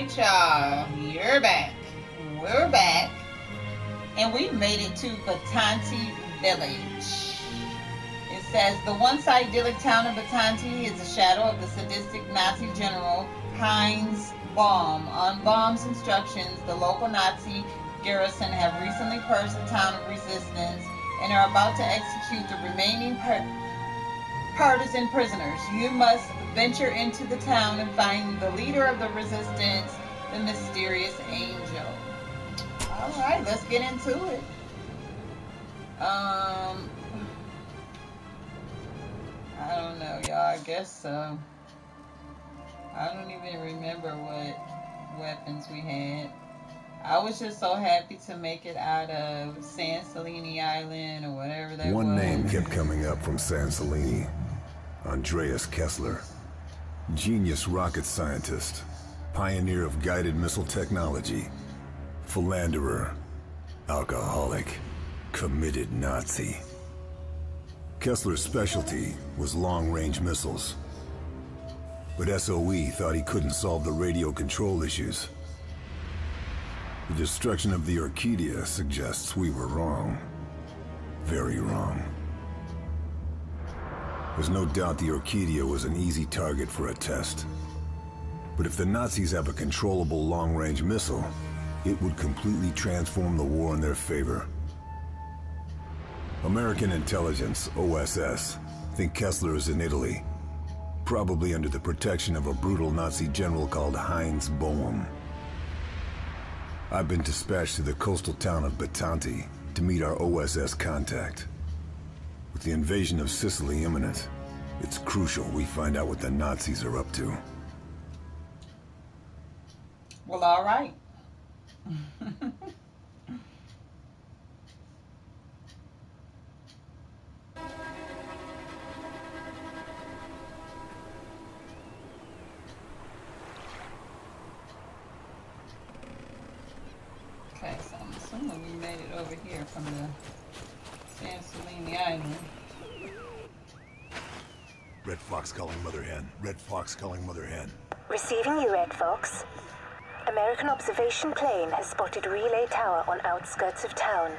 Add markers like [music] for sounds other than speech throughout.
right, y'all. You're back. We're back. And we made it to Bitanti Village. It says the once idyllic town of Bitanti is a shadow of the sadistic Nazi general Heinz Bohm. On Bohm's instructions, the local Nazi garrison have recently purged the town of resistance and are about to execute the remaining per- partisan prisoners. You must venture into the town and find the leader of the resistance, the mysterious angel. All right, let's get into it. Um, I don't know, y'all. I guess so. I don't even remember what weapons we had. I was just so happy to make it out of San Celini Island or whatever that One was. name kept coming up from San Celini. Andreas Kessler. Genius rocket scientist. Pioneer of guided missile technology. Philanderer. Alcoholic. Committed Nazi. Kessler's specialty was long-range missiles. But SOE thought he couldn't solve the radio control issues. The destruction of the Orchidia suggests we were wrong. Very wrong. There's no doubt the Orchidia was an easy target for a test. But if the Nazis have a controllable long-range missile, it would completely transform the war in their favor. American intelligence, OSS, think Kessler is in Italy. Probably under the protection of a brutal Nazi general called Heinz Bohm. I've been dispatched to the coastal town of Bitanti to meet our OSS contact. With the invasion of Sicily imminent, it's crucial we find out what the Nazis are up to. Well, all right. [laughs] okay, so I'm assuming we made it over here from the Celini Island. Red Fox calling Mother Hen. Red Fox calling Mother Hen. Receiving you, Red Fox. American observation plane has spotted relay tower on outskirts of town.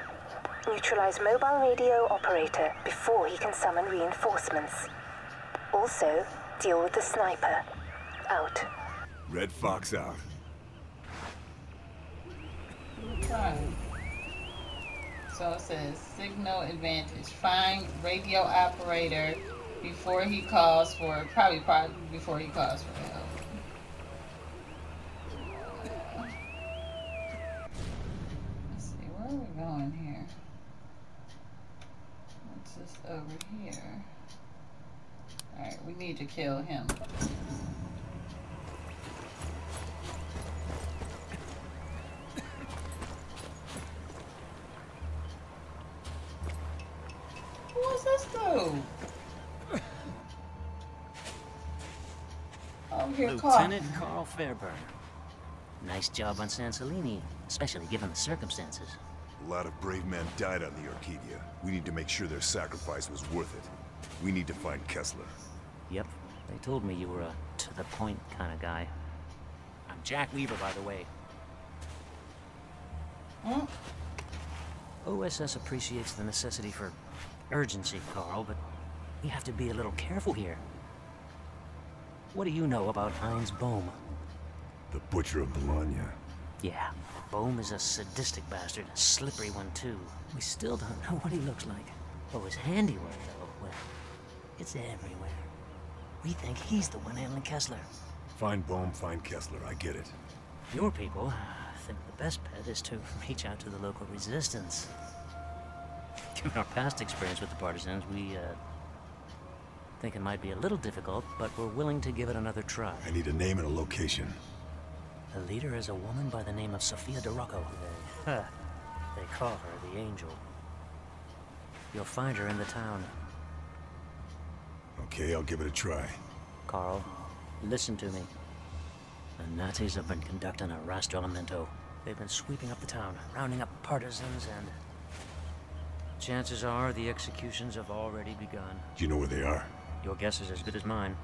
Neutralize mobile radio operator before he can summon reinforcements. Also, deal with the sniper. Out. Red Fox out. Right. So it says signal advantage. Find radio operator before he calls for probably probably before he calls for help. Let's see, where are we going here? What's this over here? Alright, we need to kill him. What's? Oh, here, Lieutenant Karl Fairburne. Nice job on San Celini, especially given the circumstances. A lot of brave men died on the Orchidia. We need to make sure their sacrifice was worth it. We need to find Kessler. Yep, they told me you were a to-the-point kind of guy. I'm Jack Weaver, by the way. Hmm? OSS appreciates the necessity for urgency, Karl, but we have to be a little careful here. What do you know about Heinz Bohm? The Butcher of Bologna. Yeah, Bohm is a sadistic bastard, a slippery one too. We still don't know what he looks like. Oh, his handiwork, though, well, it's everywhere. We think he's the one handling Kessler. Find Bohm, find Kessler. I get it. Your people think the best bet is to reach out to the local resistance. [laughs] Given our past experience with the partisans, we, uh, think it might be a little difficult, but we're willing to give it another try. I need a name and a location. The leader is a woman by the name of Sofia DeRocco. They, they call her the Angel. You'll find her in the town. Okay, I'll give it a try. Carl, listen to me. The Nazis have been conducting a rastrellamento. They've been sweeping up the town, rounding up partisans, and... Chances are the executions have already begun. Do you know where they are? Your guess is as good as mine.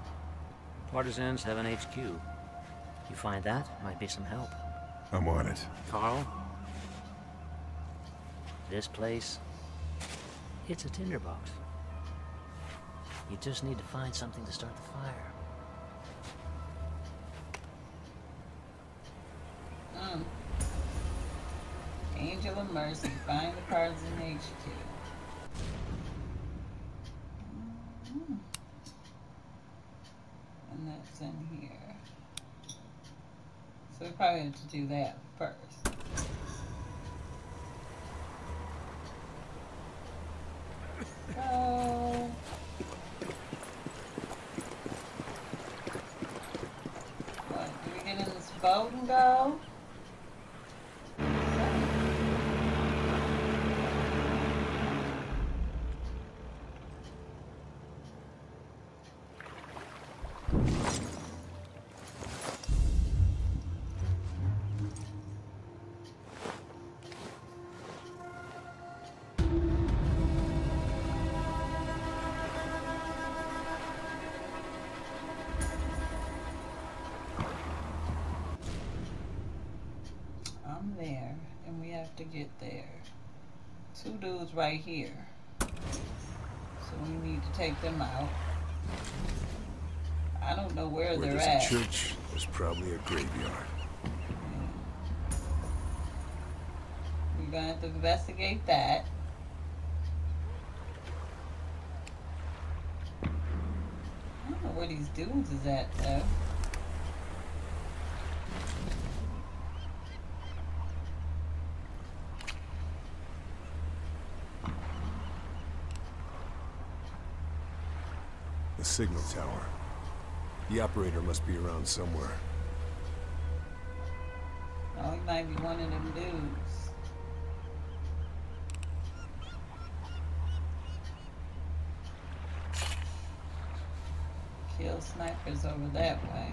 Partisans have an HQ. You find that might be some help. I'm on it. Karl? This place, it's a tinderbox. You just need to find something to start the fire. Mm. Angel of Mercy, find the cards in HQ. Mm. And that's in here. So we probably have to do that first. I'm there, and we have to get there. Two dudes right here. So we need to take them out. I don't know where, Where they're there's at. a church, there's probably a graveyard. We're gonna have to investigate that. I don't know where these dudes is at though. Signal tower. The operator must be around somewhere. Oh, he might be one of them dudes. Kill snipers over that way.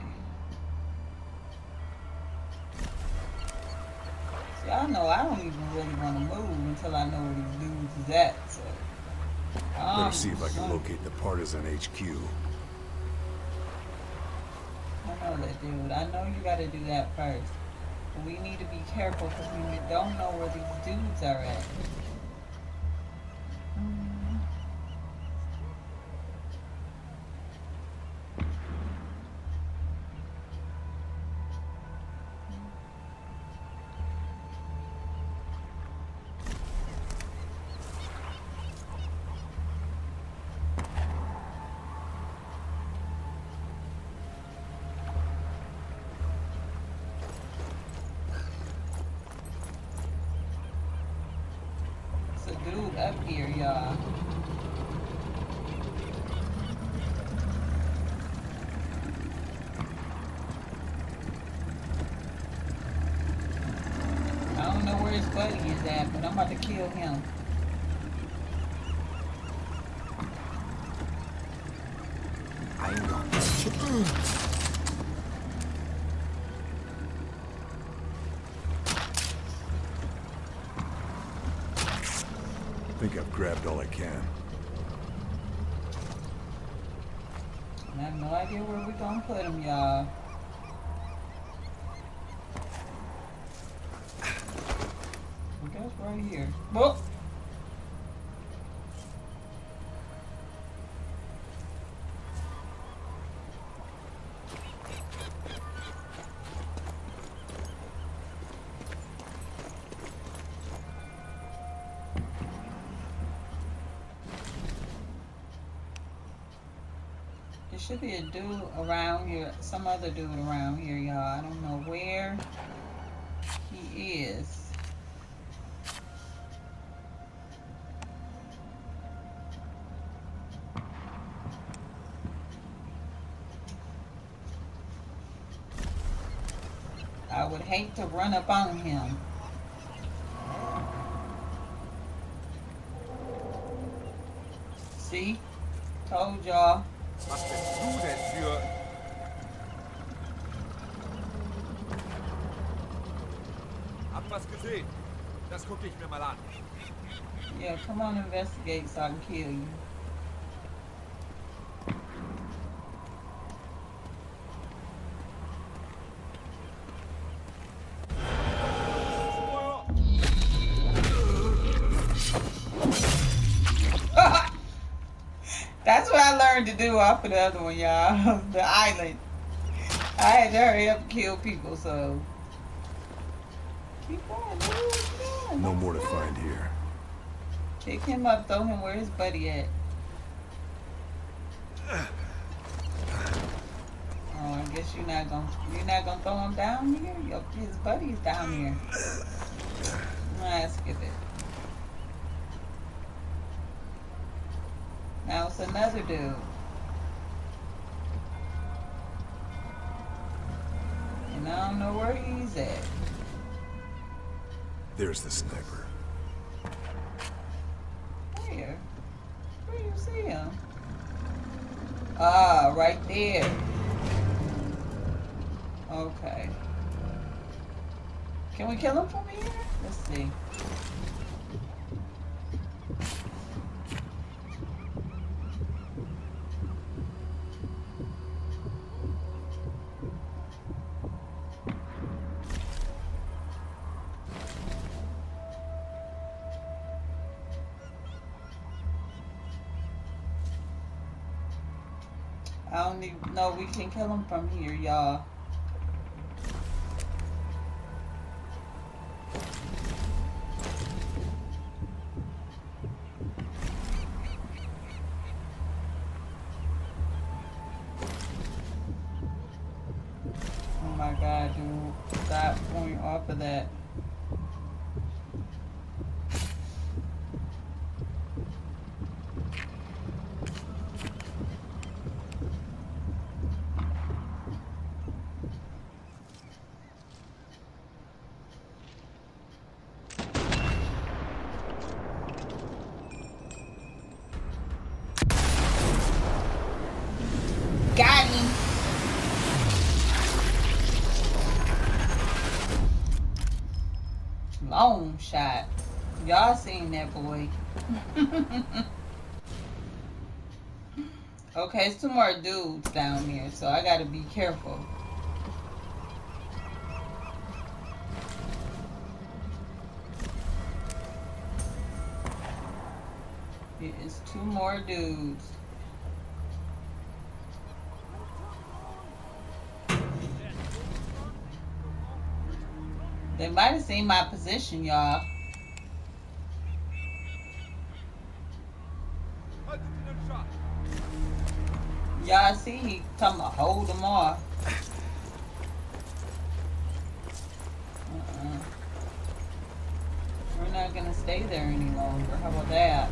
See, I know I don't even really want to move until I know where these dudes is at. So, Better I'm see if I can locate the partisan HQ. I know that, dude. I know you got to do that first. But we need to be careful because we don't know where these dudes are at. Up here, y'all. I don't know where his buddy is at, but I'm about to kill him. All I can. I have no idea where we're gonna put him, y'all. I guess right here. Whoop! Should be a dude around here, some other dude around here, y'all. I don't know where he is. I would hate to run up on him. See? Told y'all. Was bist du denn für... Hab was gesehen. Das gucke ich mir mal an. Yeah, come on, investigate so I can kill you. Do of the other one, y'all. [laughs] the island. I had to hurry up and kill people, so. Keep going, dude. Keep going. No more to find here. Pick him up, throw him where his buddy at. [sighs] Oh, I guess you're not gonna you're not gonna throw him down here. Your his buddy's down here. Nah, skip it. Now it's another dude. He's at. There's the sniper. Where? Where you see him? Ah, right there. Okay. Can we kill him from here? Let's see. Don't know we can kill him from here, y'all. Okay, it's two more dudes down here, so I gotta be careful. It is two more dudes. They might have seen my position, y'all. See he talking about hold them off. Uh-uh. We're not gonna stay there any longer. How about that?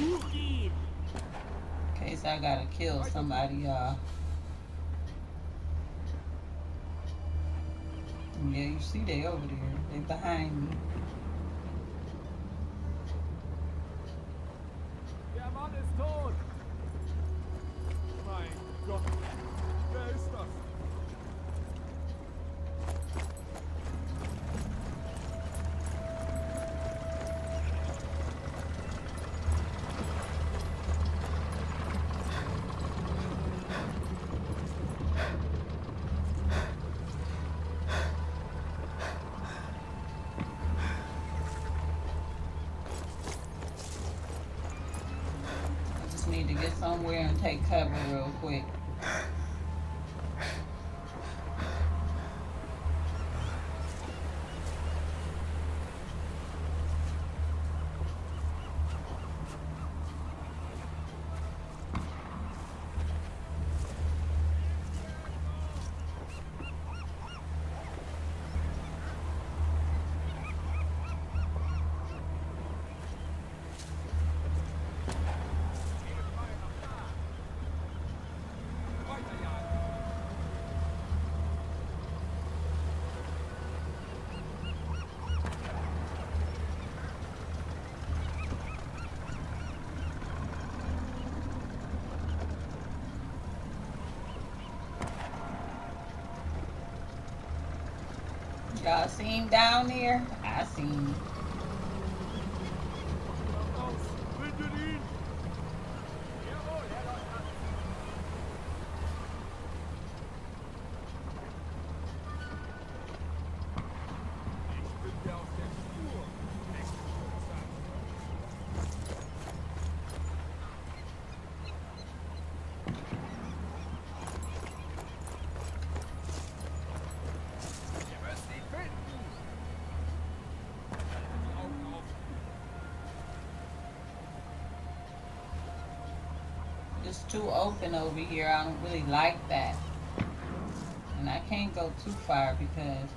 In case I gotta kill somebody, y'all. Yeah, you see they over there. They behind me. Y'all seen down there? I seen. Open over here. I don't really like that. And I can't go too far because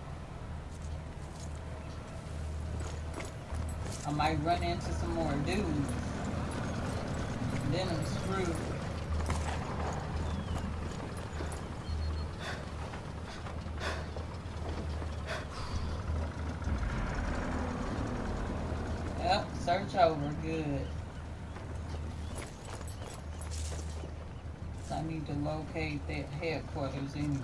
I might run into some more dudes. Then I'm screwed. Yep, search over. Good. Locate their headquarters anyway.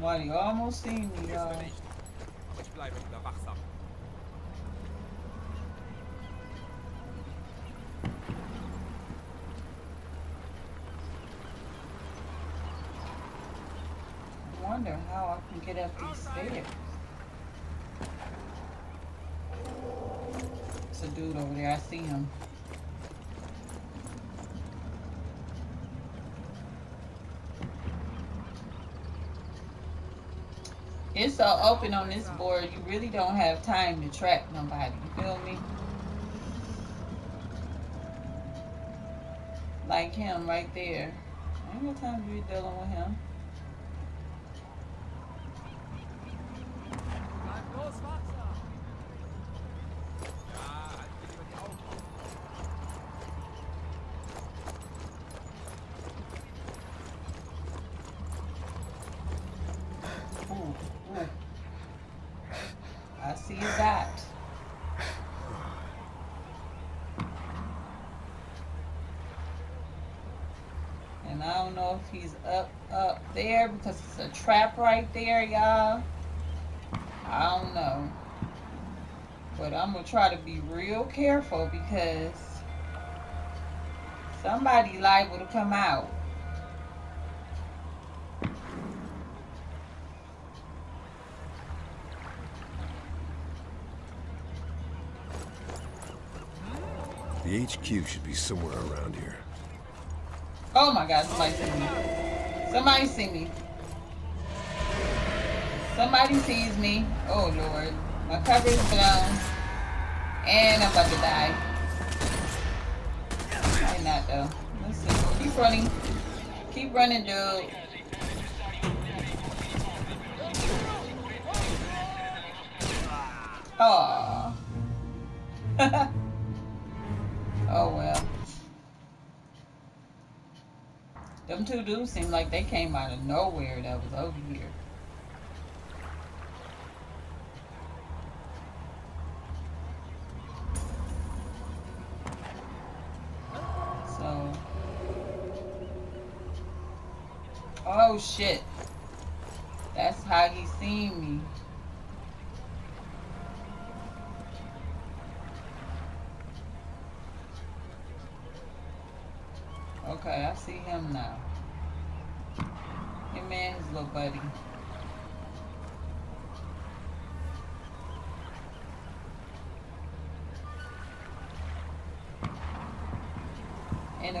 Why you almost seen me, y'all? Get up these stairs. It's a dude over there. I see him. It's so open on this board, you really don't have time to track nobody. You feel me? Like him right there. I ain't got time to be dealing with him. Bleib los, wachsam! Ja, halt dir lieber die Augen auf. Ooh, ooh. I see that. And I don't know if he's up up there because it's a trap right there, y'all. I don't know. But I'm gonna try to be real careful because somebody liable to come out. The HQ should be somewhere around here. Oh my god, somebody see me. Somebody see me. Somebody sees me. Oh lord. My cover is blown. And I'm about to die. Probably not though. Let's see. Keep running. Keep running, dude. Aw. [laughs] two do seem like they came out of nowhere that was over here. So. Oh shit.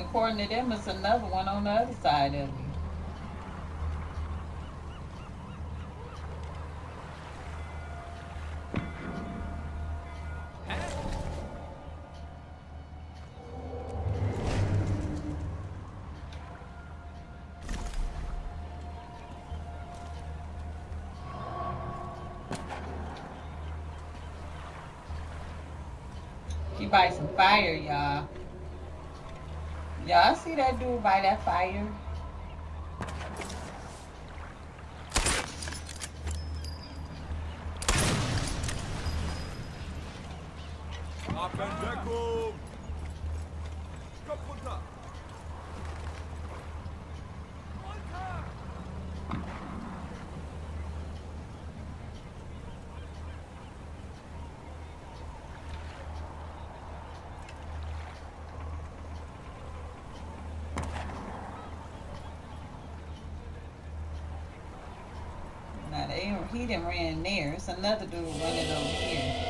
According to them, it's another one on the other side of me. He by some fire, y'all. Y'all see that dude by that fire? Ab in Deckung! Kopf runter! Runter! Now they he didn't ran there. It's another dude running over here.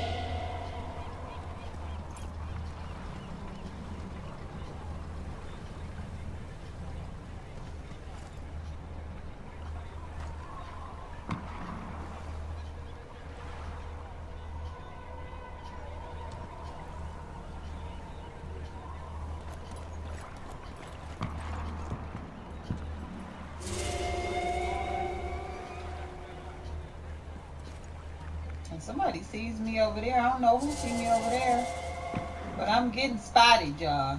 And somebody sees me over there. I don't know who see me over there. But I'm getting spotted, y'all.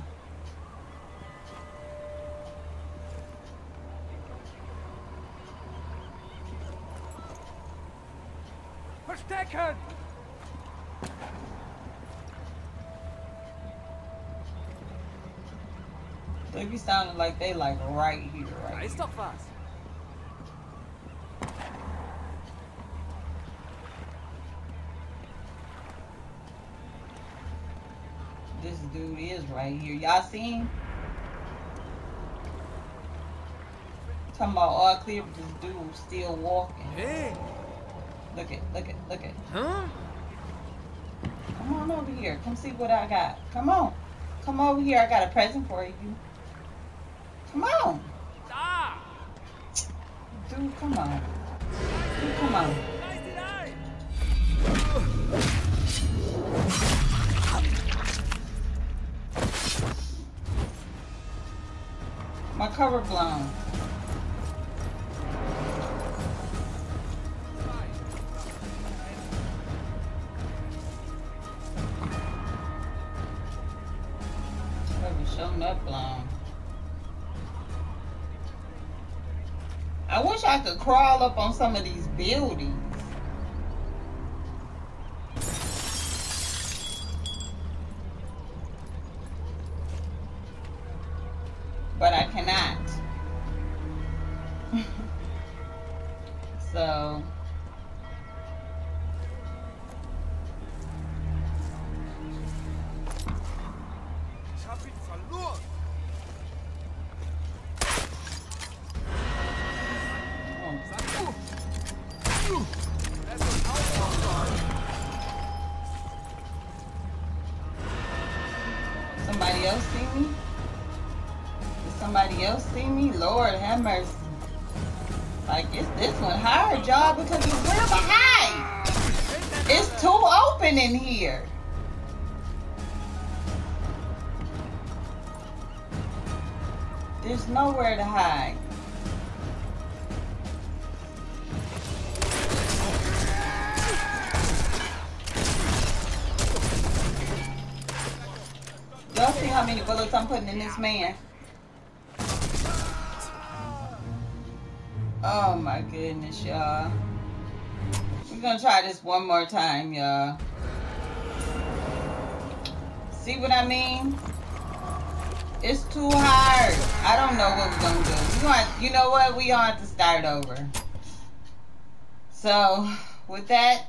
Verstecken! They be sounding like they like right here, right ist doch was! This dude is right here. Y'all see him? Talking about all clear, but this dude still walking. Hey! Look at, look at, look at. Huh? Come on over here. Come see what I got. Come on. Come over here. I got a present for you. Come on. Da! Dude, come on. Dude, come on. Cover blown. I wish I could crawl up on some of these buildings. Somebody see me? Lord have mercy. Like it's this one hard, y'all, because it's real behind. It's too open in here. There's nowhere to hide. Y'all see how many bullets I'm putting in this man? My goodness, y'all. We're gonna try this one more time, y'all. See what I mean? It's too hard. I don't know what we're gonna do. We gonna, you know what? We gonna have to start over. So, with that,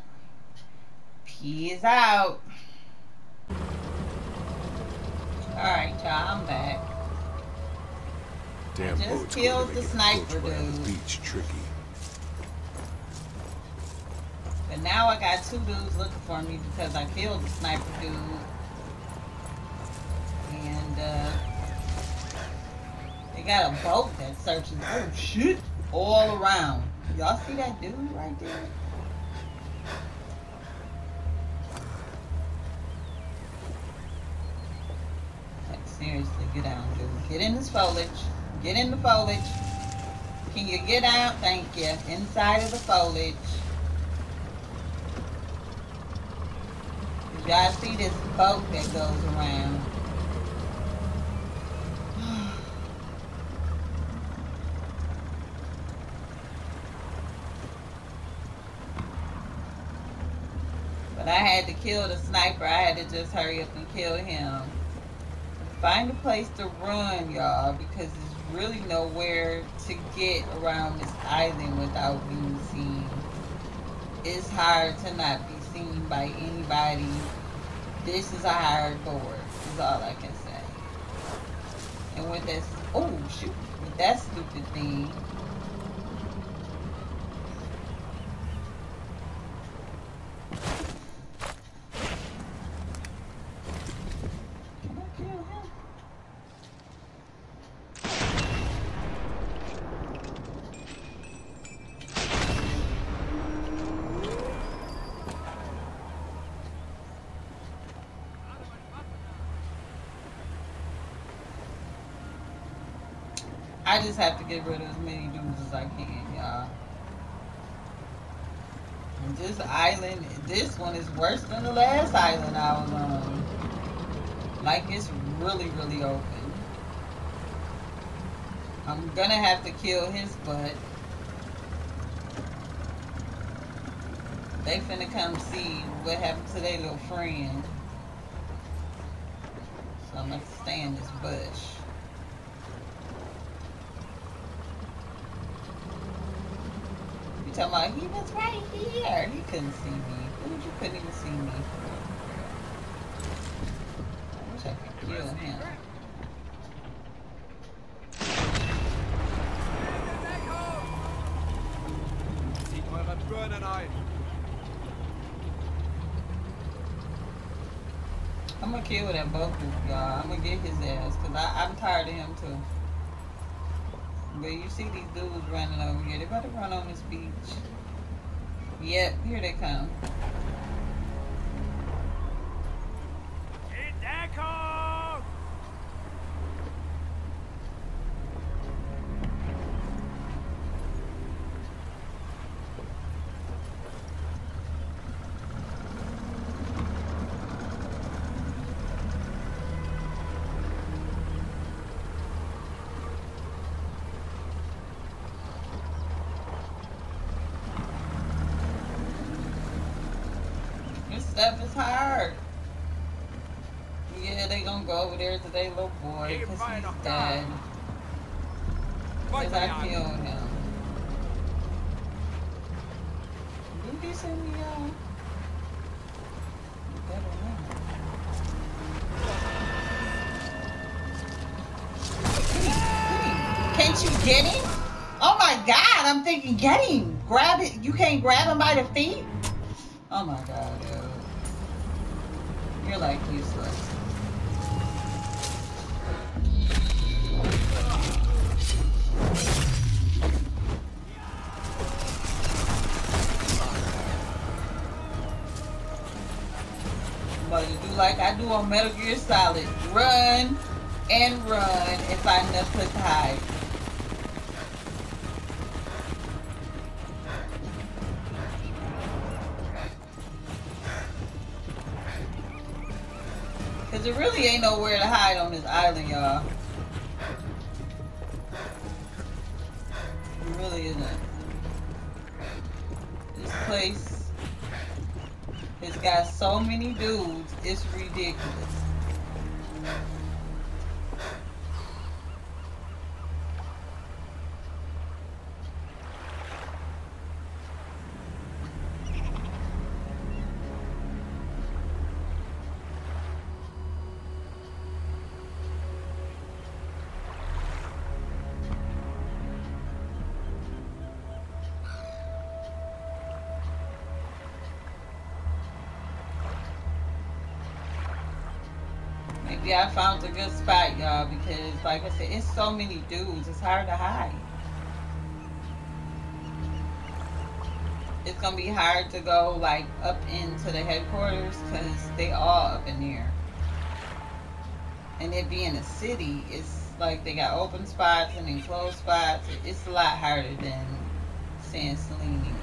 peace out. Alright, y'all, I'm back. Damn Just boat's killed the sniper dude. beach tricky. But now I got two dudes looking for me because I killed the sniper dude. And uh they got a boat that searches oh shit all around. Y'all see that dude right there? Like seriously, get down, dude. Get in this foliage. Get in the foliage. Can you get out? Thank you. Inside of the foliage. Y'all see this boat that goes around? [sighs] But I had to kill the sniper. I had to just hurry up and kill him. Find a place to run, y'all, because there's really nowhere to get around this island without being seen. It's hard to not be seen by anybody. This is a hard board, is all I can say. And with this, oh shoot, with that stupid thing. Can I kill him? I just have to get rid of as many dudes as I can, y'all. This island, this one is worse than the last island I was on. Like it's really, really open. I'm gonna have to kill his butt. They finna come see what happened to their little friend. So I'm gonna stay in this bush. You talking about he was right here. He couldn't see me. Dude, you couldn't even see me. I wish I could kill him. Zieht eure Birnen ein. I'm gonna kill that Boku, y'all. I'm gonna get his ass, cause I, I'm tired of him too. But you see these dudes running over here. They're about to run on this beach. Yep, here they come. Stuff is hard. Yeah, they gonna go over there to their little boy, cause he's dead. Cause I killed him. Did he send me out? You. Can't you get him? Oh my god, I'm thinking get him. Grab it. You can't grab him by the feet? Oh my god. You're like useless. But you do like I do on Metal Gear Solid. Run and run and find enough place to hide. Cause there really ain't nowhere to hide on this island, y'all. It really isn't. This place has got so many dudes, it's ridiculous. Yeah, I found a good spot, y'all, because like I said, it's so many dudes. It's hard to hide. It's gonna be hard to go like up into the headquarters because they all up in there. And it being a city, it's like they got open spots and then closed spots. It's a lot harder than San Celini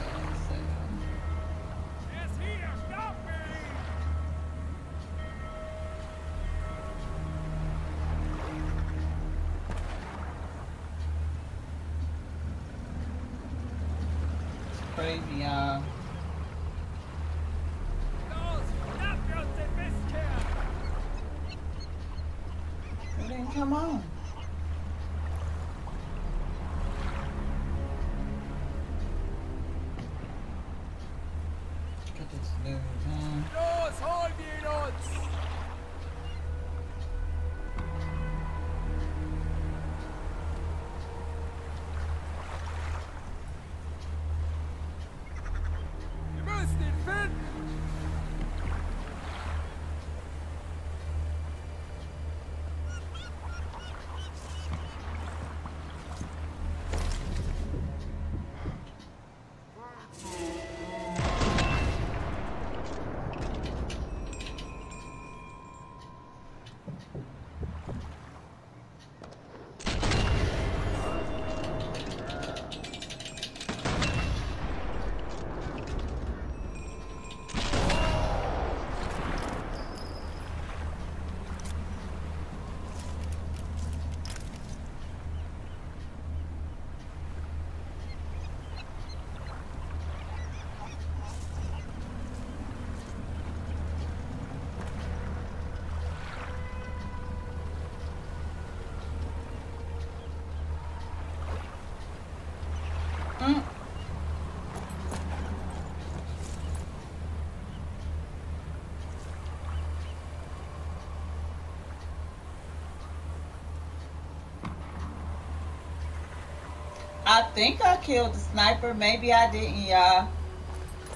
I think I killed the sniper. Maybe I didn't, y'all.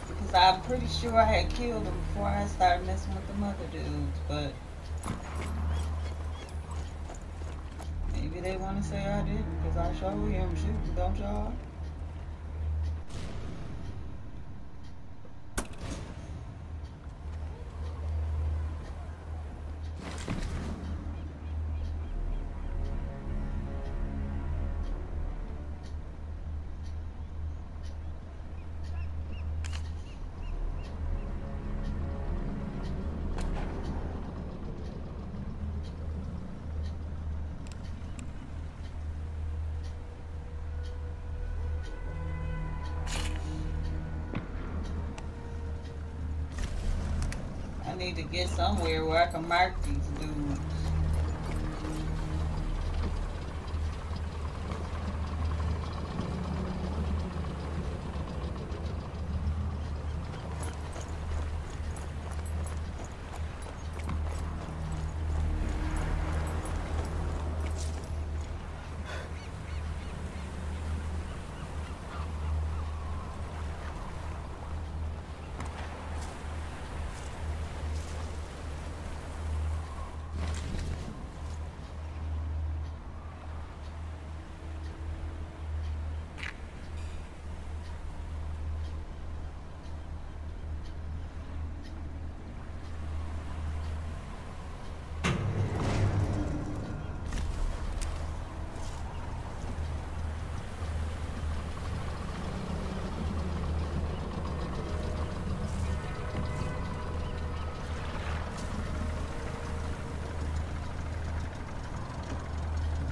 Because I'm pretty sure I had killed him before I started messing with the other dudes. But maybe they want to say I didn't because I hear him shooting, don't y'all? Need to get somewhere where I can mark these dudes.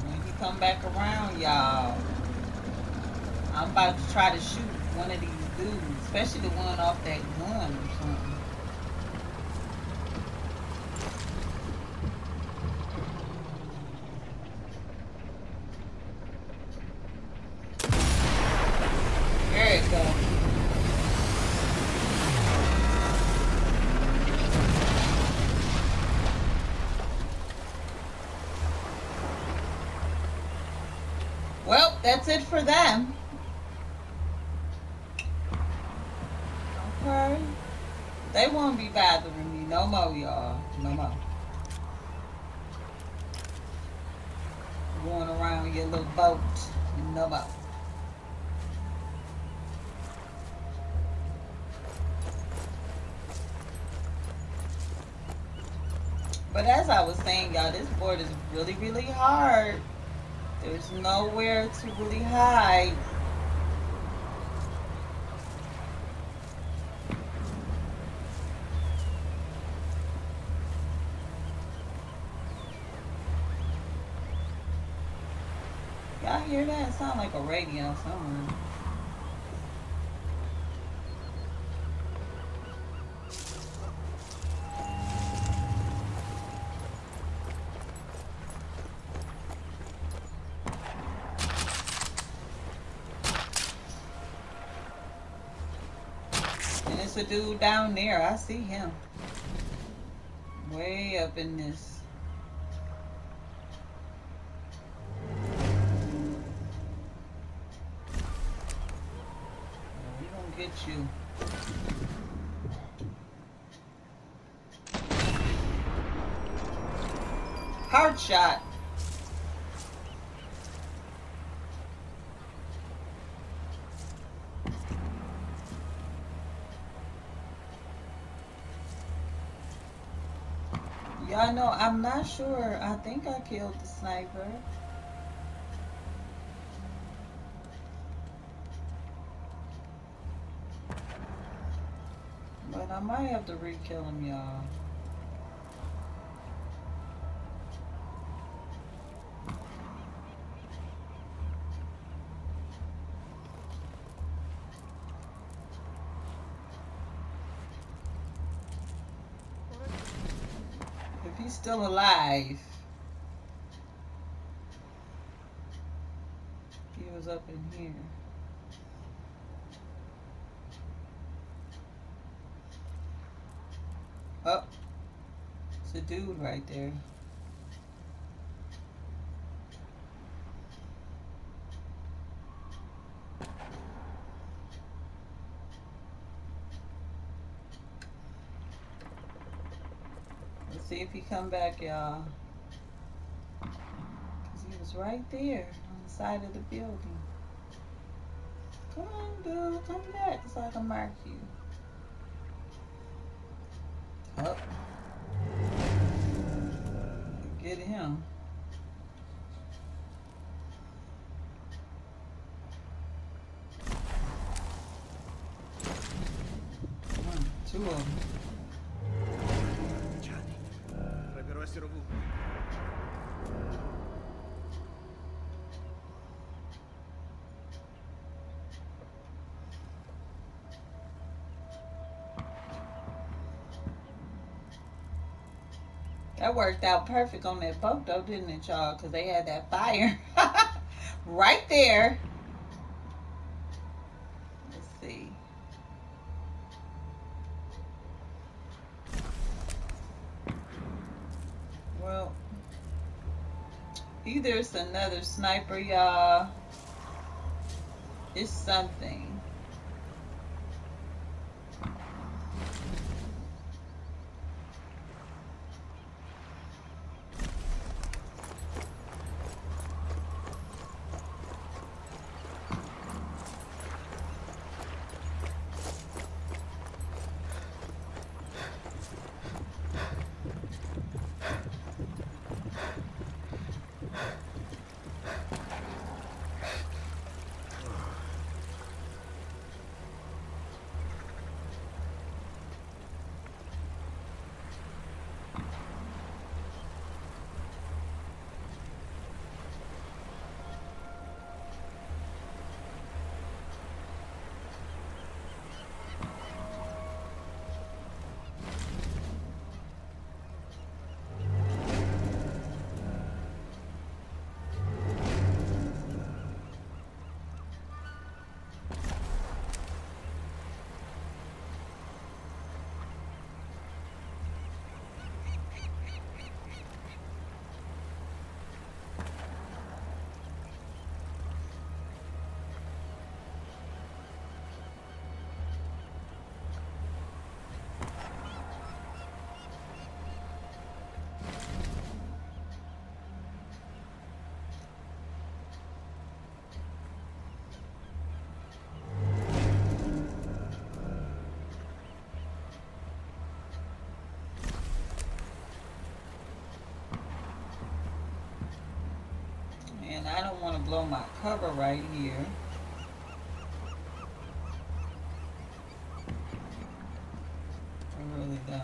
When you come back around, y'all, I'm about to try to shoot one of these dudes, especially the one off that gun or something. That's it for them. I was saying, y'all, this board is really, really hard. There's nowhere to really hide. Y'all hear that? It sound like a radio somewhere. Dude down there. I see him. Way up in this. He gonna get you. Hard shot. Y'all know, I'm not sure. I think I killed the sniper. But I might have to re-kill him, y'all. If he's still alive. He was up in here. Oh, it's a dude right there. Let's see if he come back, y'all. Cause he was right there on the side of the building. Come on, dude, come back so I can mark you. Up. Get him. Essere ovunque. That worked out perfect on that boat, though, didn't it, y'all? Because they had that fire [laughs] right there. Let's see. Well, either another sniper, y'all. It's something. Blow my cover right here. I really don't.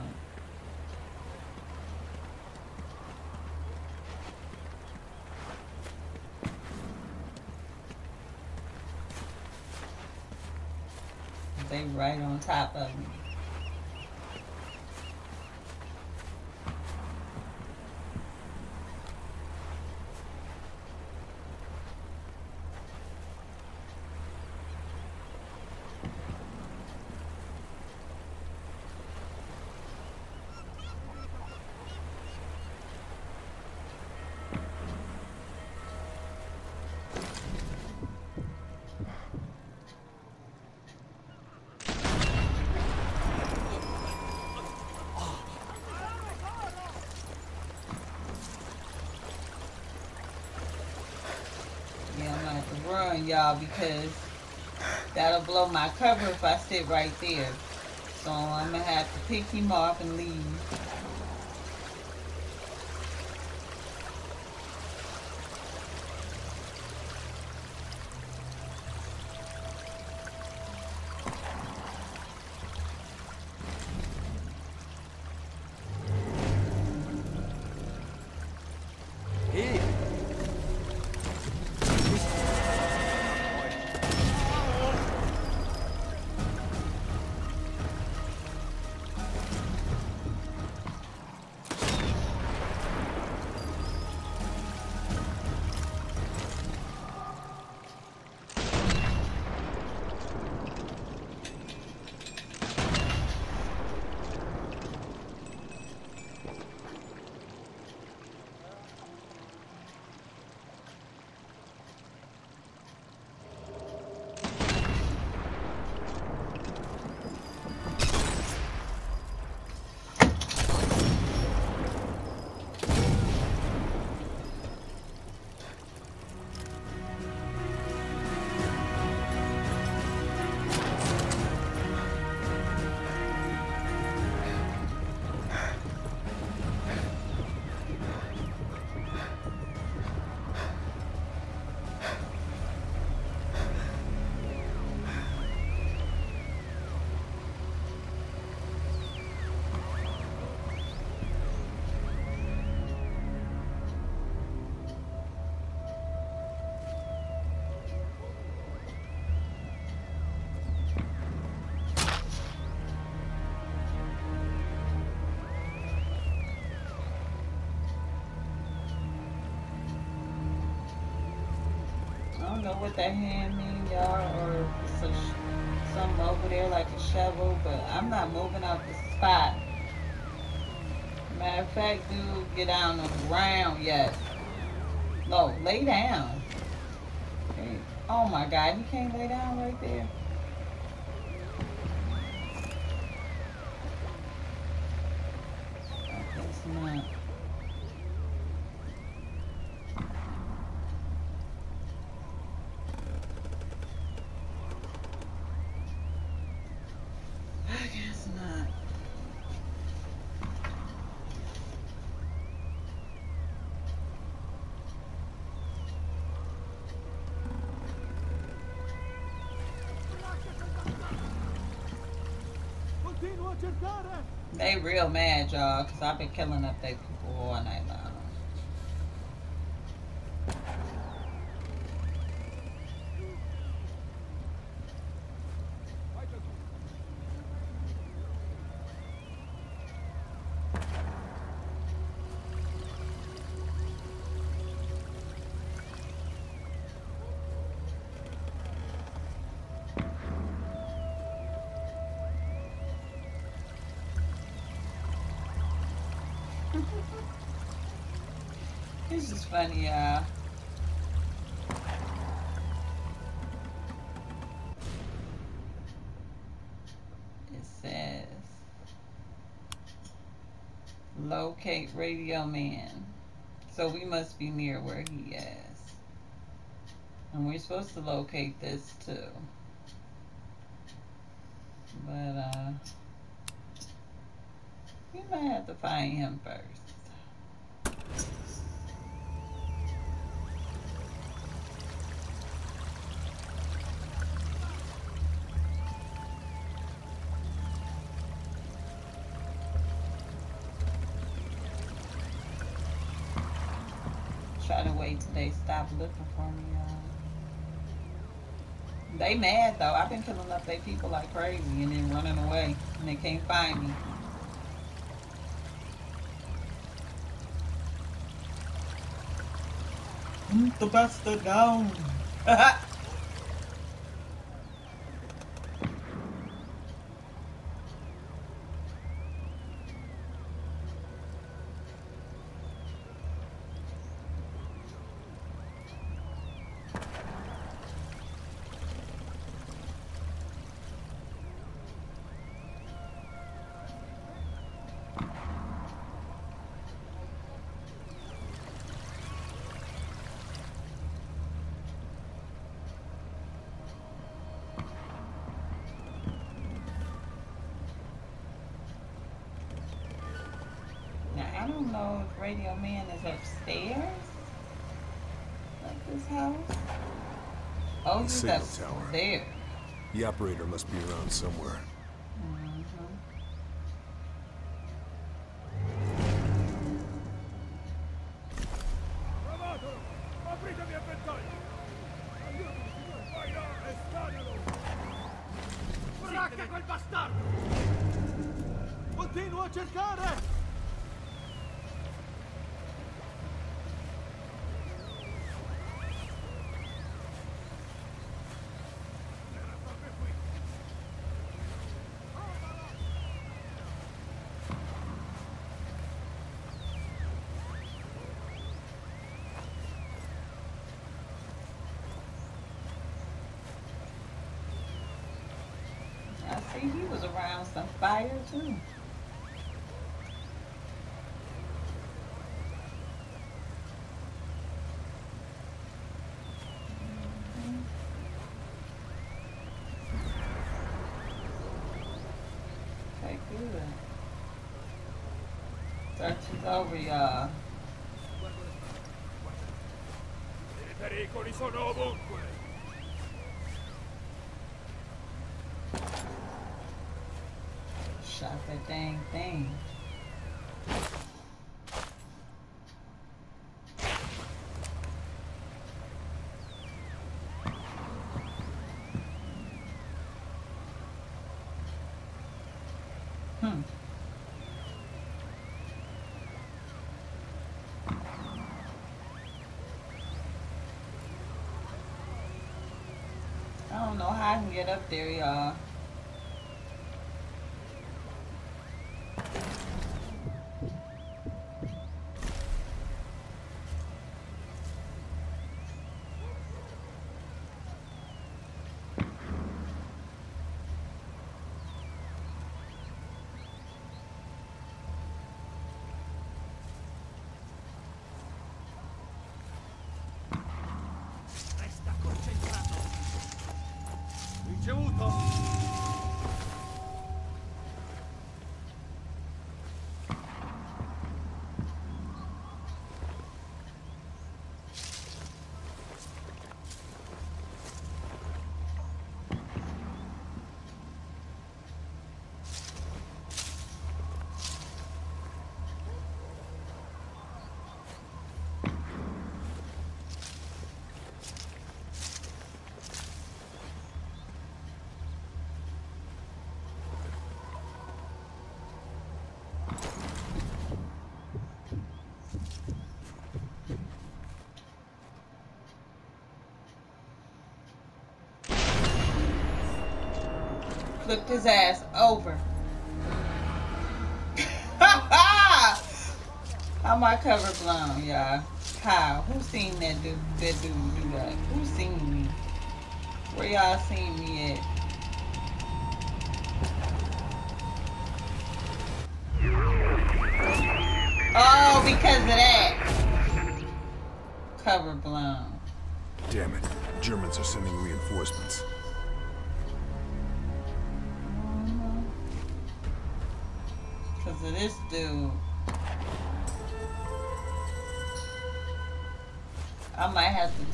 They right on top of me. To y'all, because that'll blow my cover if I sit right there. So I'm gonna have to pick him up and leave. Know what that hand mean, y'all, or it's a something over there like a shovel, but I'm not moving out the spot. Matter of fact, dude, get down on the ground yet. No, lay down. Oh my God, you can't lay down right there. Real mad, y'all, because I've been killing up they people all night long. Funny, y'all. It says locate radio man. So we must be near where he is. And we're supposed to locate this too. But uh we might have to find him first. They mad though. I've been killing up their people like crazy and then running away and they can't find me. The bastard down. [laughs] Radio Man is upstairs? Like this house? Oh, he's upstairs. Tower. The operator must be around somewhere. Around some fire too. Good. Is over, y'all. pericoli sono ovunque. shot that dang thing. Hmm. I don't know how I can get up there, y'all. Flipped his ass over. [laughs] How my cover blown, y'all? How? Who seen that dude, that dude do that? Who seen me? Where y'all seen me at? Oh, because of that. Cover blown. Damn it. Germans are sending reinforcements.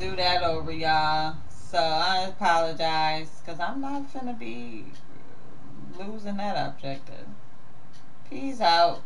Do that over, y'all. So I apologize, because I'm not going to be losing that objective. Peace out.